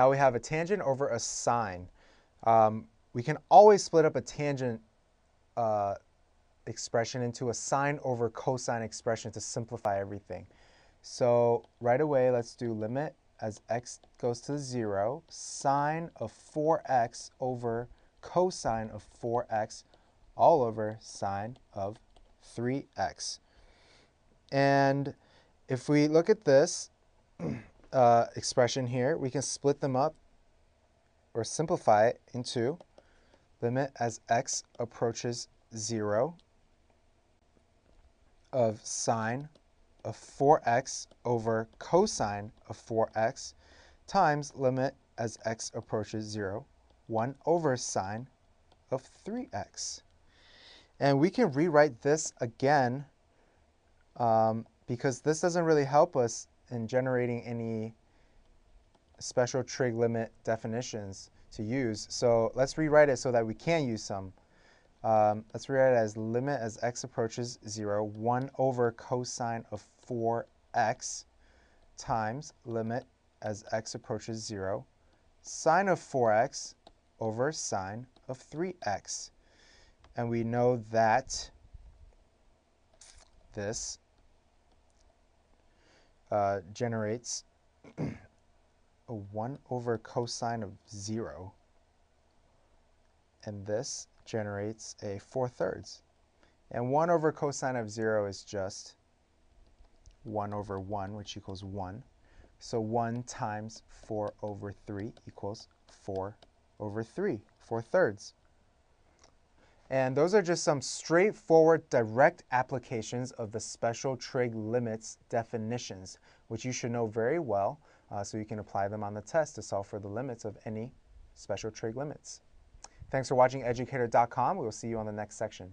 Now we have a tangent over a sine. Um, we can always split up a tangent uh, expression into a sine over cosine expression to simplify everything. So right away, let's do limit as x goes to 0, sine of 4x over cosine of 4x all over sine of 3x. And if we look at this uh, expression here, we can split them up or simplify it into limit as x approaches 0 of sine of 4x over cosine of 4x times limit as x approaches 0, 1 over sine of 3x. And we can rewrite this again um, because this doesn't really help us in generating any special trig limit definitions to use. So let's rewrite it so that we can use some. Um, let's rewrite it as limit as x approaches 0, 1 over cosine of 4x times limit as x approaches 0, sine of 4x over sine of 3x. And we know that this uh, generates a 1 over cosine of 0. And this generates a 4 thirds. And 1 over cosine of 0 is just 1 over 1, which equals 1. So 1 times 4 over 3 equals 4 over 3, 4 thirds. And those are just some straightforward direct applications of the special trig limits definitions, which you should know very well uh, so you can apply them on the test to solve for the limits of any special trig limits. Thanks for watching educator.com. We will see you on the next section.